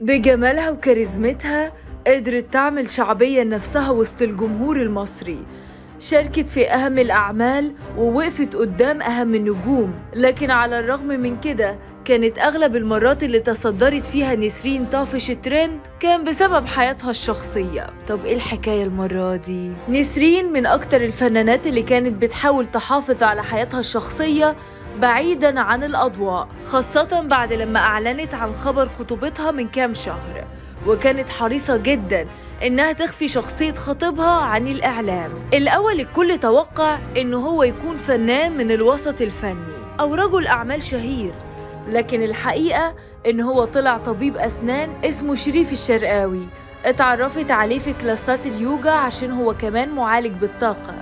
بجمالها وكاريزمتها قدرت تعمل شعبية لنفسها وسط الجمهور المصري. شاركت في أهم الأعمال ووقفت قدام أهم النجوم. لكن على الرغم من كده كانت أغلب المرات اللي تصدرت فيها نسرين طافش الترند كان بسبب حياتها الشخصية. طب إيه الحكاية المرة دي؟ نسرين من أكتر الفنانات اللي كانت بتحاول تحافظ على حياتها الشخصية بعيدا عن الأضواء خاصة بعد لما أعلنت عن خبر خطوبتها من كام شهر. وكانت حريصة جدا إنها تخفي شخصية خطيبها عن الإعلام. الأول الكل توقع إنه هو يكون فنان من الوسط الفني أو رجل أعمال شهير. لكن الحقيقة إن هو طلع طبيب أسنان اسمه شريف الشرقاوي. اتعرفت عليه في كلاسات اليوجا عشان هو كمان معالج بالطاقة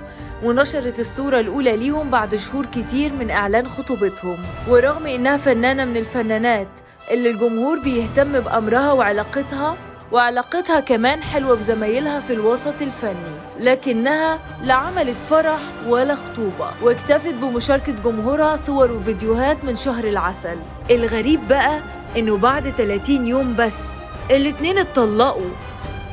ونشرت الصورة الأولى ليهم بعد شهور كتير من إعلان خطوبتهم. ورغم إنها فنانة من الفنانات اللي الجمهور بيهتم بأمرها وعلاقتها وعلاقتها كمان حلوة بزمايلها في الوسط الفني لكنها لا عملت فرح ولا خطوبة واكتفت بمشاركة جمهورها صور وفيديوهات من شهر العسل. الغريب بقى إنه بعد 30 يوم بس الاتنين اتطلقوا.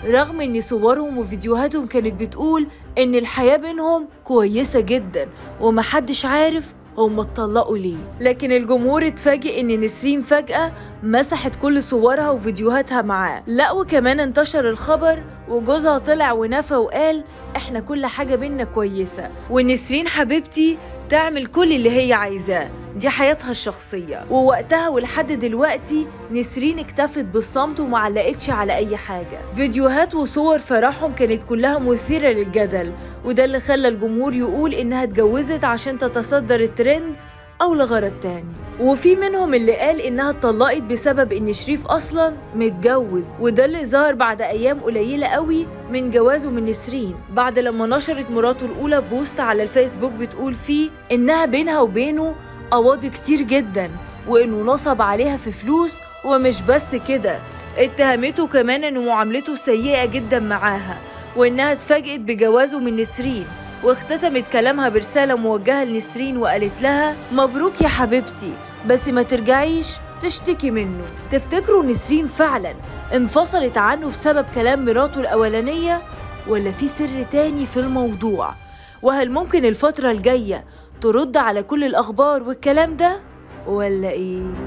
رغم إن صورهم وفيديوهاتهم كانت بتقول إن الحياة بينهم كويسة جدا ومحدش عارف هم اتطلقوا ليه. لكن الجمهور اتفاجئ إن نسرين فجأة مسحت كل صورها وفيديوهاتها معاه. لا وكمان انتشر الخبر وجوزها طلع ونفى وقال إحنا كل حاجة بينا كويسة. ونسرين حبيبتي تعمل كل اللي هي عايزاه. دي حياتها الشخصية. ووقتها ولحد دلوقتي نسرين اكتفت بالصمت ومعلقتش على أي حاجة. فيديوهات وصور فرحهم كانت كلها مثيرة للجدل. وده اللي خلى الجمهور يقول إنها اتجوزت عشان تتصدر الترند أو لغرض تاني. وفي منهم اللي قال إنها اتطلقت بسبب إن شريف أصلا متجوز وده اللي ظهر بعد أيام قليلة قوي من جوازه من نسرين بعد لما نشرت مراته الأولى بوست على الفيسبوك بتقول فيه إنها بينها وبينه قواضي كتير جدا وإنه نصب عليها في فلوس ومش بس كده اتهمته كمان إن معاملته سيئة جدا معاها وإنها اتفاجئت بجوازه من نسرين. واختتمت كلامها برسالة موجهة لنسرين وقالت لها مبروك يا حبيبتي بس ما ترجعيش تشتكي منه تفتكروا نسرين فعلا انفصلت عنه بسبب كلام مراته الأولانية ولا في سر تاني في الموضوع وهل ممكن الفترة الجاية ترد على كل الأخبار والكلام ده ولا إيه؟